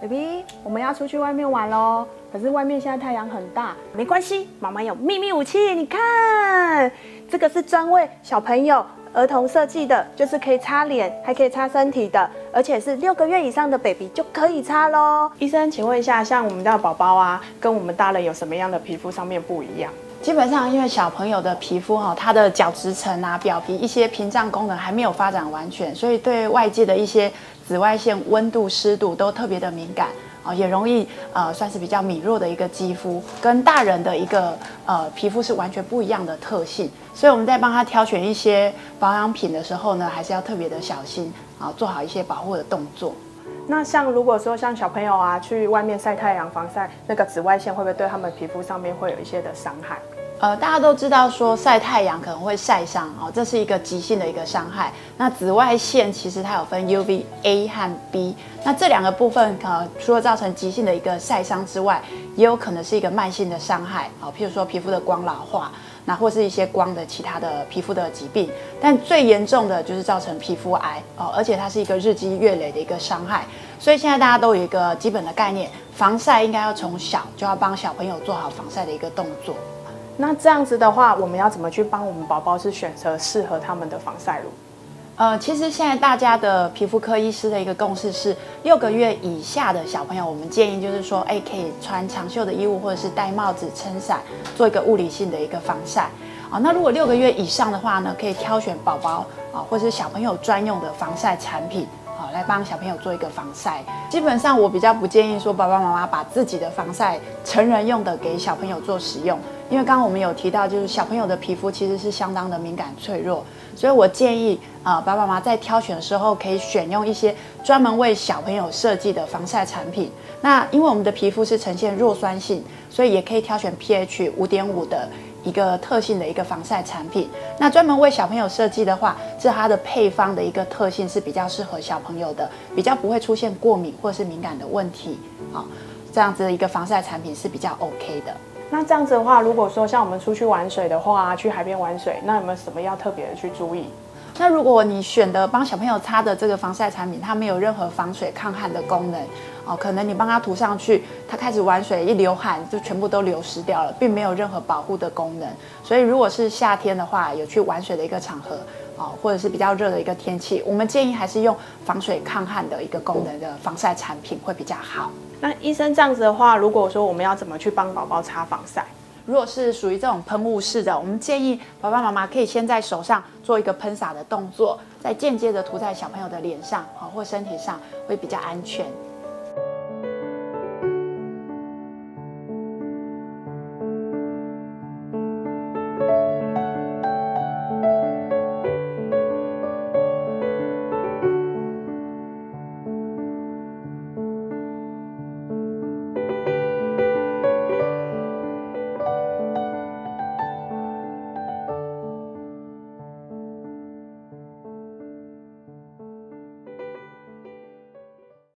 ，baby，我们要出去外面玩喽。可是外面现在太阳很大，没关系，妈妈有秘密武器。你看，这个是专为小朋友、儿童设计的，就是可以擦脸，还可以擦身体的，而且是六个月以上的 baby 就可以擦喽。医生，请问一下，像我们的宝宝啊，跟我们大人有什么样的皮肤上面不一样？基本上，因为小朋友的皮肤哈，它的角质层啊、表皮一些屏障功能还没有发展完全，所以对外界的一些紫外线、温度、湿度都特别的敏感啊，也容易呃算是比较敏弱的一个肌肤，跟大人的一个呃皮肤是完全不一样的特性。所以我们在帮他挑选一些保养品的时候呢，还是要特别的小心啊，做好一些保护的动作。那像如果说像小朋友啊，去外面晒太阳、防晒，那个紫外线会不会对他们皮肤上面会有一些的伤害？呃，大家都知道说晒太阳可能会晒伤哦，这是一个急性的一个伤害。那紫外线其实它有分 UVA 和 B，那这两个部分呃，除了造成急性的一个晒伤之外，也有可能是一个慢性的伤害哦，譬如说皮肤的光老化，那或是一些光的其他的皮肤的疾病。但最严重的就是造成皮肤癌哦，而且它是一个日积月累的一个伤害。所以现在大家都有一个基本的概念，防晒应该要从小就要帮小朋友做好防晒的一个动作。那这样子的话，我们要怎么去帮我们宝宝是选择适合他们的防晒乳？呃，其实现在大家的皮肤科医师的一个共识是，六个月以下的小朋友，我们建议就是说，哎，可以穿长袖的衣物，或者是戴帽子、撑伞，做一个物理性的一个防晒。啊，那如果六个月以上的话呢，可以挑选宝宝啊，或是小朋友专用的防晒产品。好来帮小朋友做一个防晒，基本上我比较不建议说爸爸妈妈把自己的防晒成人用的给小朋友做使用，因为刚刚我们有提到，就是小朋友的皮肤其实是相当的敏感脆弱，所以我建议啊爸爸妈妈在挑选的时候可以选用一些专门为小朋友设计的防晒产品。那因为我们的皮肤是呈现弱酸性，所以也可以挑选 pH 五点五的。一个特性的一个防晒产品，那专门为小朋友设计的话，是它的配方的一个特性是比较适合小朋友的，比较不会出现过敏或是敏感的问题。好，这样子的一个防晒产品是比较 OK 的。那这样子的话，如果说像我们出去玩水的话，去海边玩水，那有没有什么要特别的去注意？那如果你选的帮小朋友擦的这个防晒产品，它没有任何防水抗汗的功能哦，可能你帮他涂上去，他开始玩水一流汗就全部都流失掉了，并没有任何保护的功能。所以如果是夏天的话，有去玩水的一个场合哦，或者是比较热的一个天气，我们建议还是用防水抗汗的一个功能的防晒产品会比较好。那医生这样子的话，如果说我们要怎么去帮宝宝擦防晒？如果是属于这种喷雾式的，我们建议爸爸妈妈可以先在手上做一个喷洒的动作，再间接的涂在小朋友的脸上，好或身体上会比较安全。